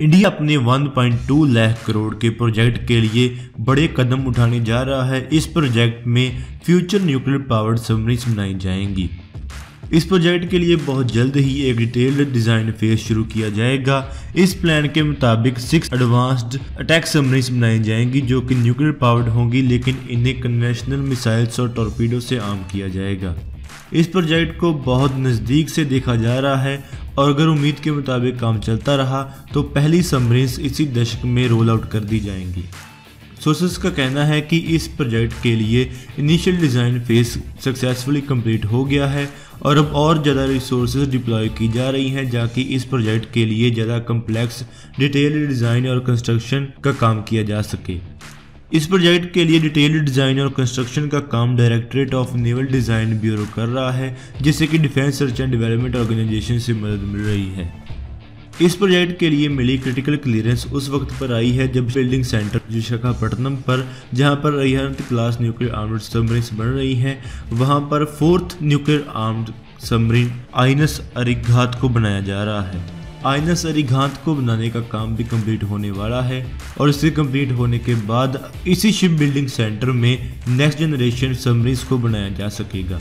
India अपने 1.2 लाख करोड़ के project के लिए बड़े कदम उठाने जा रहा है। इस प्रोजेक्ट में फ्यूचर न्यूक्लियर पावर्ड सबमरीन बनाई जाएँगी। इस प्रोजेक्ट के लिए बहुत जल्द ही एक डिटेल्ड डिज़ाइन फ़ेज़ शुरू किया जाएगा। इस प्लान के मुताबिक सिक्स एडवांस्ड अटैक सबमरीन बनाई जाएँगी, जो कि न्यूक्लियर पावर्ड होंगी, लेकिन इन्हें कन्वेंशनल मिसाइल्स और टॉर्पीडो से आम किया जाएगा। इस प्रोजेक्ट को बहुत नज़दीक से देखा जा रहा है। और अगर उम्मीद के मुताबिक काम चलता रहा तो पहली सबमरीन्स इसी दशक में रोल आउट कर दी जाएँगी। सोर्सेस का कहना है कि इस प्रोजेक्ट के लिए initial design phase successfully complete हो गया है और अब और ज़्यादा रिसोर्स डिप्लॉय की जा रही हैं जाकि इस प्रोजेक्ट के लिए ज़्यादा कम्प्लेक्स डिटेल डिज़ाइन और कंस्ट्रक्शन का काम किया जा सके। इस प्रोजेक्ट के लिए डिटेल्ड डिज़ाइन और कंस्ट्रक्शन का काम directorate of naval design bureau कर रहा है, जिससे कि defence research and development organisation से मदद मिल रही है। इस प्रोजेक्ट के लिए मिली क्रिटिकल क्लियरेंस उस वक्त पर आई है जब बिल्डिंग सेंटर विशाखापट्टनम पर, जहाँ पर Arihant class nuclear armed submarine बन रही हैं। वहाँ पर fourth nuclear armed submarine INS Arighat को बनाया जा रहा है। आइनस घात को बनाने का काम भी कंप्लीट होने वाला है और इसके कंप्लीट होने के बाद इसी शिप बिल्डिंग सेंटर में नेक्स्ट जनरेशन सबमरीन को बनाया जा सकेगा।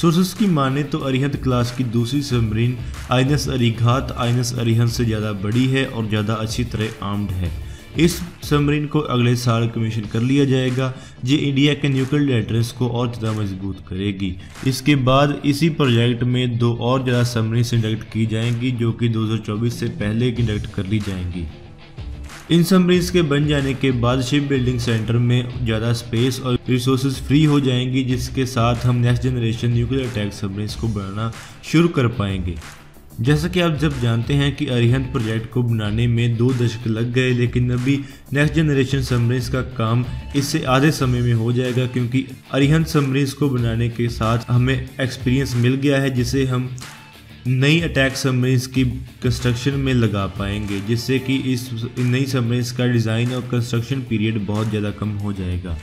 सोर्सेस की माने तो अरिहंत क्लास की दूसरी सबमरीन आइनस अरिघात आइनस अरिहंत से ज़्यादा बड़ी है और ज़्यादा अच्छी तरह आर्म्ड है। इस सबमरीन को अगले साल कमीशन कर लिया जाएगा ये इंडिया के न्यूक्लियर डेटरेंस को और ज़्यादा मज़बूत करेगी। इसके बाद इसी प्रोजेक्ट में दो और ज़्यादा सबमरीन इंडक्ट की जाएँगी, जो कि 2024 से पहले इंडक्ट कर ली जाएँगी। इन सबमरीन्स के बन जाने के बाद शिप बिल्डिंग सेंटर में ज़्यादा स्पेस और रिसोर्स फ्री हो जाएँगी, जिसके साथ हम next generation nuclear attack submarines को बनाना शुरू कर पाएँगे। जैसा कि आप जब जानते हैं कि अरिहंत प्रोजेक्ट को बनाने में दो दशक लग गए, लेकिन अभी नेक्स्ट जनरेशन सबमरीन्स का काम इससे आधे समय में हो जाएगा, क्योंकि अरिहंत सबमरीन्स को बनाने के साथ हमें एक्सपीरियंस मिल गया है, जिसे हम नई अटैक सबमरीन्स की कंस्ट्रक्शन में लगा पाएँगे, जिससे कि इस नई सबमरीन्स का डिज़ाइन और कंस्ट्रक्शन पीरियड बहुत ज़्यादा कम हो जाएगा।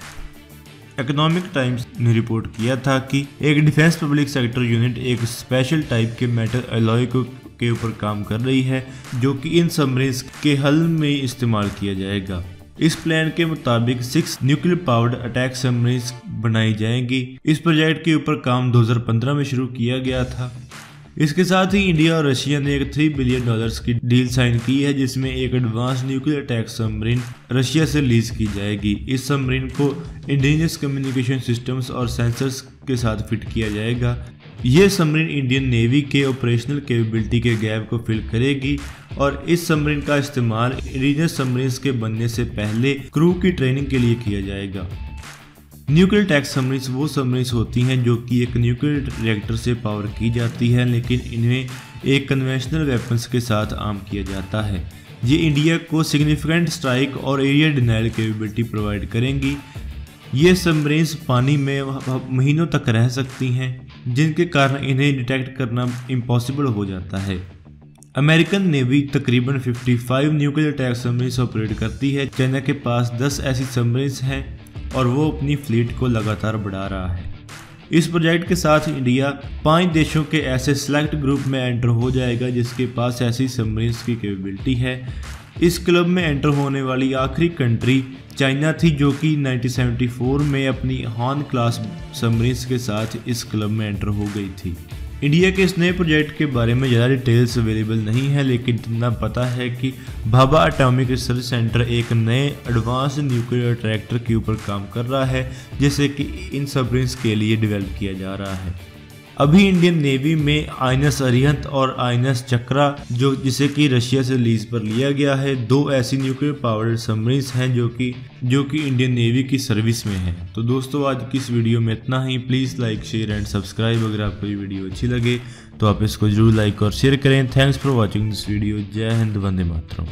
इकोनॉमिक टाइम्स ने रिपोर्ट किया था कि एक डिफेंस पब्लिक सेक्टर यूनिट एक स्पेशल टाइप के मेटल अलॉय को के ऊपर काम कर रही है, जो कि इन सबमरीन्स के हल में इस्तेमाल किया जाएगा। इस प्लान के मुताबिक six nuclear powered attack submarines बनाई जाएँगी। इस प्रोजेक्ट के ऊपर काम 2015 में शुरू किया गया था। इसके साथ ही इंडिया और रशिया ने एक थ्री बिलियन डॉलर्स की डील साइन की है, जिसमें एक advance nuclear attack submarine Russia से लीज की जाएगी। इस सबमरीन को इंडिजियस कम्युनिकेशन सिस्टम्स और सेंसर्स के साथ फिट किया जाएगा। ये सबमरीन इंडियन नेवी के ऑपरेशनल कैपेबिलिटी के गैप को फिल करेगी और इस सबमरीन का इस्तेमाल इंडिजियस सबमरीन के बनने से पहले क्रू की ट्रेनिंग के लिए किया जाएगा। न्यूक्लियर टैक्स सबमरीन्स वो सबमरीन्स होती हैं जो कि एक न्यूक्लियर रिएक्टर से पावर की जाती है, लेकिन इन्हें एक कन्वेंशनल वेपन्स के साथ आम किया जाता है। ये इंडिया को सिग्निफिकेंट स्ट्राइक और एरिया डिनाइल कैपेबिलिटी प्रोवाइड करेंगी। ये सबमरीन्स पानी में महीनों तक रह सकती हैं, जिनके कारण इन्हें डिटेक्ट करना इम्पॉसिबल हो जाता है। अमेरिकन नेवी तकरीबन 55 न्यूक्लियर अटैक सबमरीन्स ऑपरेट करती है। चाइना के पास 10 ऐसी सबमरीन्स हैं और वो अपनी फ्लीट को लगातार बढ़ा रहा है। इस प्रोजेक्ट के साथ इंडिया पाँच देशों के ऐसे सेलेक्ट ग्रुप में एंटर हो जाएगा, जिसके पास ऐसी सबमरीन्स की कैपेबिलिटी है। इस क्लब में एंटर होने वाली आखिरी कंट्री चाइना थी, जो कि 1974 में अपनी हॉन क्लास सबमरीन्स के साथ इस क्लब में एंटर हो गई थी। इंडिया के इस नए प्रोजेक्ट के बारे में ज़्यादा डिटेल्स अवेलेबल नहीं है, लेकिन इतना पता है कि भाभा एटॉमिक रिसर्च सेंटर एक नए एडवांस न्यूक्लियर ट्रैक्टर के ऊपर काम कर रहा है, जिसे कि इन सबरिंस के लिए डेवलप किया जा रहा है। अभी इंडियन नेवी में आइनस अरिहंत और आइनस चक्रा, जो जिसे कि रशिया से लीज पर लिया गया है, दो ऐसी न्यूक्लियर पावर्ड सबमरीन्स हैं जो कि जो कि इंडियन नेवी की सर्विस में है। तो दोस्तों, आज की इस वीडियो में इतना ही। Please like share and subscribe अगर आपको ये वीडियो अच्छी लगे तो आप इसको ज़रूर लाइक और शेयर करें। Thanks for watching this video जय हिंद, वंदे मातरम।